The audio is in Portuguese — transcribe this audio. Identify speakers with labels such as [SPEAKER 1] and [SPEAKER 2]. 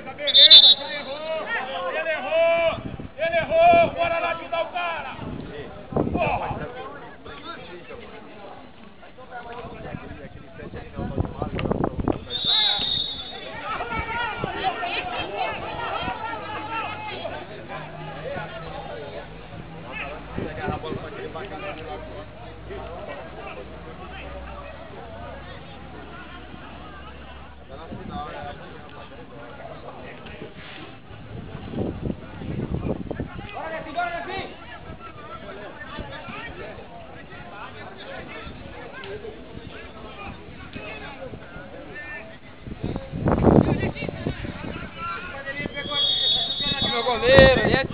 [SPEAKER 1] esquerda, já errou. Ele errou. Ele errou. Bora lá ajudar o cara. Porra.
[SPEAKER 2] Agarrar a O meu goleiro, e é